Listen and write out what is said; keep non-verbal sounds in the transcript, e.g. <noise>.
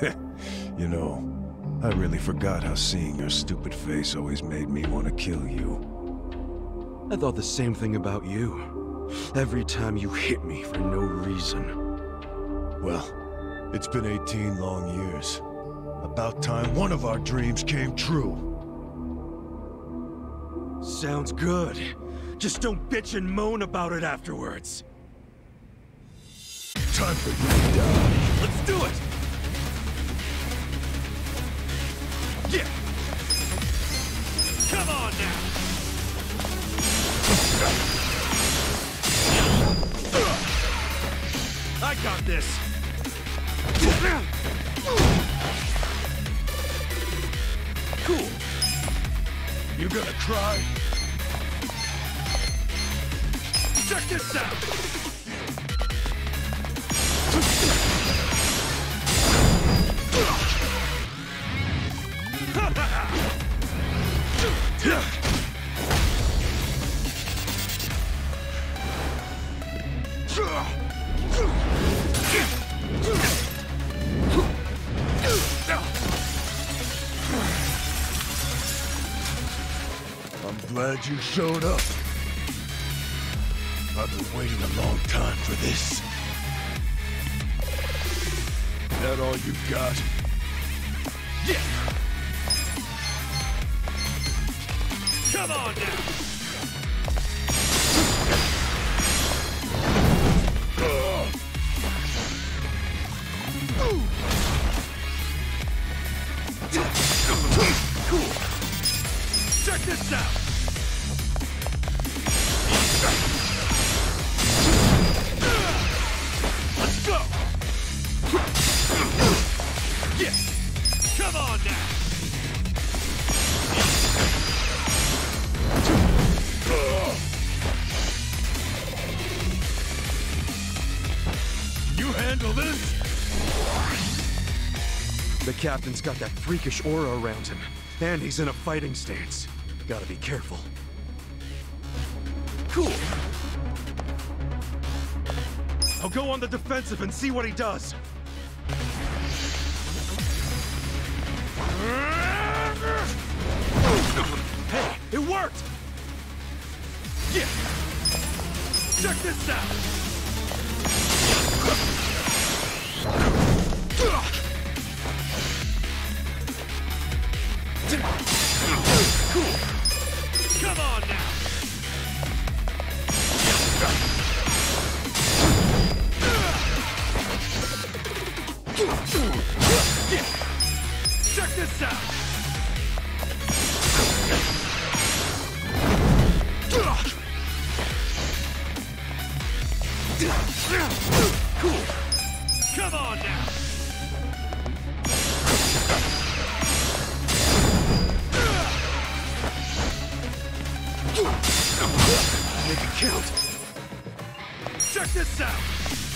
<laughs> you know, I really forgot how seeing your stupid face always made me want to kill you. I thought the same thing about you. Every time you hit me for no reason. Well, it's been 18 long years. About time one of our dreams came true. Sounds good. Just don't bitch and moan about it afterwards. Time for you to die. Let's do it! I got this! Cool! You gonna cry? Check this out! I'm glad you showed up. I've been waiting a long time for this. That all you've got? Yeah! Come on now! Check this out! Let's go! Yeah! Come on now! You handle this? The captain's got that freakish aura around him, and he's in a fighting stance. Gotta be careful. Cool. I'll go on the defensive and see what he does. Hey, it worked! Yeah! Check this out! Come on now! Make it count! Check this out!